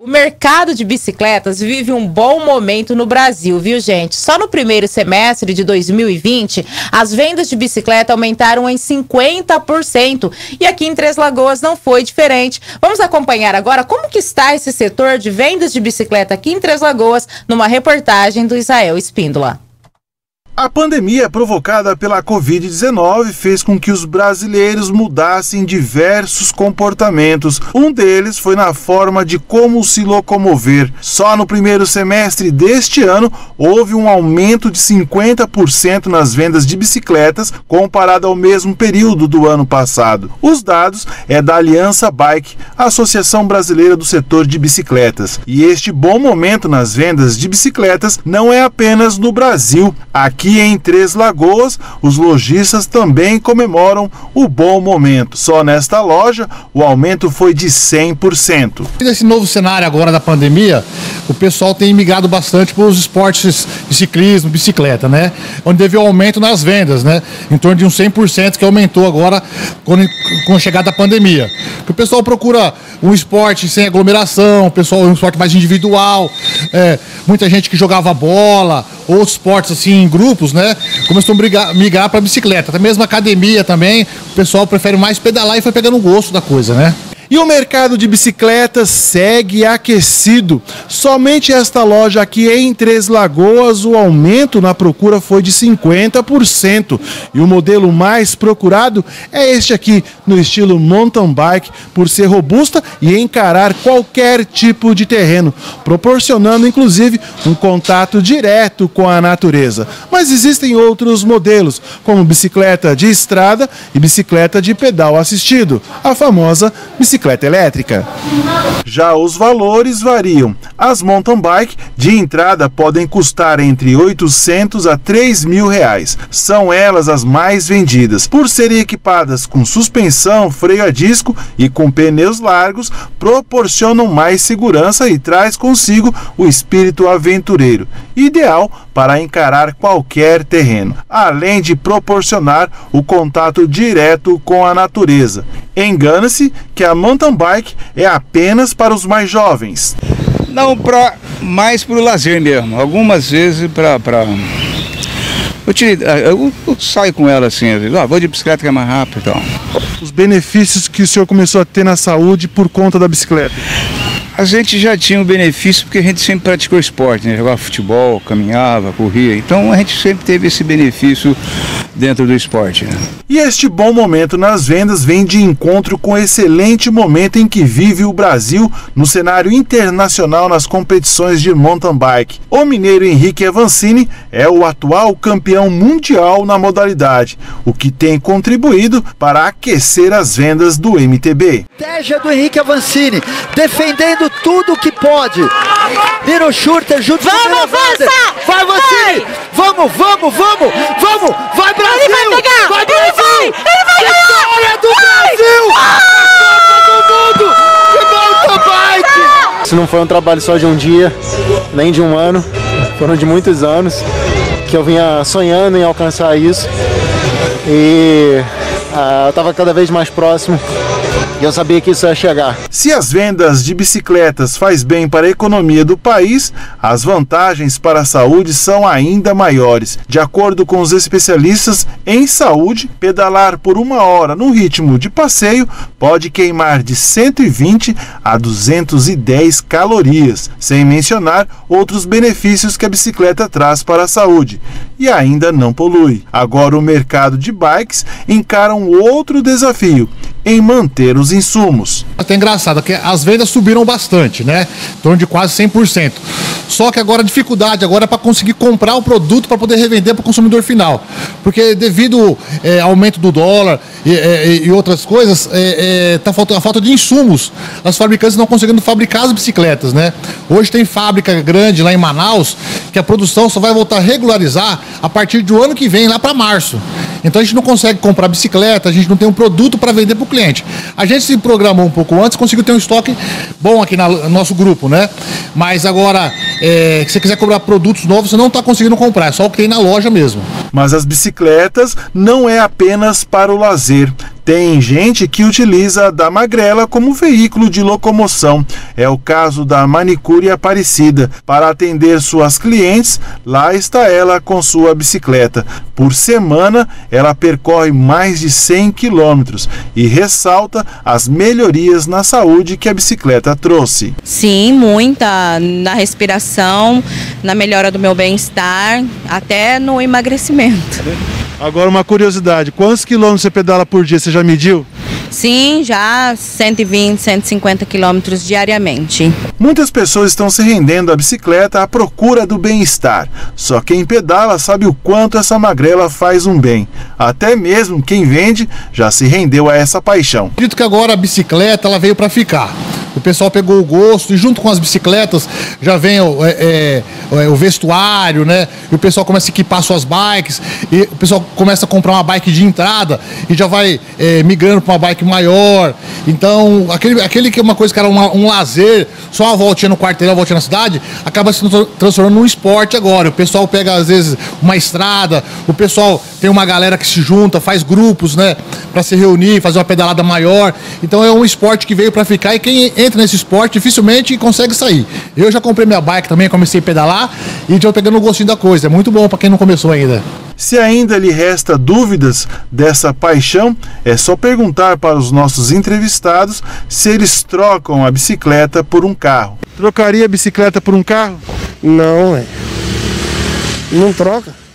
O mercado de bicicletas vive um bom momento no Brasil, viu, gente? Só no primeiro semestre de 2020, as vendas de bicicleta aumentaram em 50%. E aqui em Três Lagoas não foi diferente. Vamos acompanhar agora como que está esse setor de vendas de bicicleta aqui em Três Lagoas, numa reportagem do Israel Espíndola. A pandemia provocada pela Covid-19 fez com que os brasileiros mudassem diversos comportamentos. Um deles foi na forma de como se locomover. Só no primeiro semestre deste ano houve um aumento de 50% nas vendas de bicicletas comparado ao mesmo período do ano passado. Os dados é da Aliança Bike, Associação Brasileira do Setor de Bicicletas. E este bom momento nas vendas de bicicletas não é apenas no Brasil. Aqui Aqui em Três Lagoas, os lojistas também comemoram o bom momento. Só nesta loja, o aumento foi de 100%. Nesse novo cenário agora da pandemia, o pessoal tem migrado bastante para os esportes de ciclismo, bicicleta, né? Onde teve um aumento nas vendas, né? Em torno de uns 100% que aumentou agora com a chegada da pandemia. O pessoal procura um esporte sem aglomeração, o pessoal um esporte mais individual, é, muita gente que jogava bola, outros esportes assim em grupos, né? Começou a migrar para bicicleta. Até mesmo academia também, o pessoal prefere mais pedalar e foi pegando o gosto da coisa, né? E o mercado de bicicletas segue aquecido. Somente esta loja aqui em Três Lagoas, o aumento na procura foi de 50%. E o modelo mais procurado é este aqui, no estilo mountain bike, por ser robusta e encarar qualquer tipo de terreno, proporcionando inclusive um contato direto com a natureza. Mas existem outros modelos, como bicicleta de estrada e bicicleta de pedal assistido, a famosa bicicleta bicicleta elétrica. Já os valores variam. As mountain bike de entrada podem custar entre 800 a 3 mil reais. São elas as mais vendidas. Por serem equipadas com suspensão, freio a disco e com pneus largos, proporcionam mais segurança e traz consigo o espírito aventureiro, ideal para encarar qualquer terreno, além de proporcionar o contato direto com a natureza. Engana-se que a mountain bike é apenas para os mais jovens. Não, pra, mais para o lazer mesmo. Algumas vezes para. Pra... Eu, te, eu, eu, saio com ela assim, às vezes, ah, vou de bicicleta que é mais rápido. Então. Os benefícios que o senhor começou a ter na saúde por conta da bicicleta? A gente já tinha um benefício porque a gente sempre praticou esporte, né? jogava futebol, caminhava, corria. Então a gente sempre teve esse benefício dentro do esporte. Né? E este bom momento nas vendas vem de encontro com o excelente momento em que vive o Brasil no cenário internacional nas competições de mountain bike. O mineiro Henrique Avancini é o atual campeão mundial na modalidade, o que tem contribuído para aquecer as vendas do MTB. Estratégia do Henrique Avancini, defendendo tudo que pode. O Schurter junto vamos, com o Vai, Vai, você! Vamos, vamos, vamos! Vamos! Vai, Brasil! Ele vai pegar! Vai, Brasil! Ele vai! Ele vai Vitória do Brasil! Copa do Mundo! Que mountain bike! Isso não foi um trabalho só de um dia, nem de um ano. Foram de muitos anos que eu vinha sonhando em alcançar isso. E ah, eu estava cada vez mais próximo eu sabia que isso ia chegar. Se as vendas de bicicletas faz bem para a economia do país, as vantagens para a saúde são ainda maiores. De acordo com os especialistas em saúde, pedalar por uma hora no ritmo de passeio pode queimar de 120 a 210 calorias, sem mencionar outros benefícios que a bicicleta traz para a saúde. E ainda não polui. Agora o mercado de bikes encara um outro desafio em manter os insumos. Até engraçado, que as vendas subiram bastante, né? Em torno de quase 100%. Só que agora a dificuldade agora é para conseguir comprar o produto para poder revender para o consumidor final. Porque devido é, aumento do dólar e, é, e outras coisas, é, é, tá faltando a falta de insumos. As fabricantes não conseguindo fabricar as bicicletas, né? Hoje tem fábrica grande lá em Manaus que a produção só vai voltar a regularizar a partir do ano que vem, lá para março. Então a gente não consegue comprar bicicleta, a gente não tem um produto para vender para o cliente. A gente se programou um pouco antes, conseguiu ter um estoque bom aqui no nosso grupo, né? Mas agora é, que você quiser comprar produtos novos, você não está conseguindo comprar, é só o que tem na loja mesmo. Mas as bicicletas não é apenas para o lazer. Tem gente que utiliza da magrela como veículo de locomoção. É o caso da manicure Aparecida. Para atender suas clientes, lá está ela com sua bicicleta. Por semana, ela percorre mais de 100 quilômetros e ressalta as melhorias na saúde que a bicicleta trouxe. Sim, muita na respiração, na melhora do meu bem-estar, até no emagrecimento. Agora uma curiosidade, quantos quilômetros você pedala por dia? Você já mediu? Sim, já 120, 150 quilômetros diariamente. Muitas pessoas estão se rendendo à bicicleta à procura do bem-estar. Só quem pedala sabe o quanto essa magrela faz um bem. Até mesmo quem vende já se rendeu a essa paixão. Dito que agora a bicicleta ela veio para ficar o pessoal pegou o gosto e junto com as bicicletas já vem é, é, o vestuário, né? E o pessoal começa a equipar suas bikes, e o pessoal começa a comprar uma bike de entrada e já vai é, migrando para uma bike maior. Então, aquele, aquele que é uma coisa que era uma, um lazer, só uma voltinha no quarteirão, uma voltinha na cidade, acaba se transformando num esporte agora. O pessoal pega, às vezes, uma estrada, o pessoal tem uma galera que se junta, faz grupos, né? Para se reunir, fazer uma pedalada maior. Então é um esporte que veio para ficar e quem entra nesse esporte dificilmente consegue sair. Eu já comprei minha bike também, comecei a pedalar e já pegando o gostinho da coisa. É muito bom para quem não começou ainda. Se ainda lhe resta dúvidas dessa paixão, é só perguntar para os nossos entrevistados se eles trocam a bicicleta por um carro. Trocaria a bicicleta por um carro? Não, é. Não troca.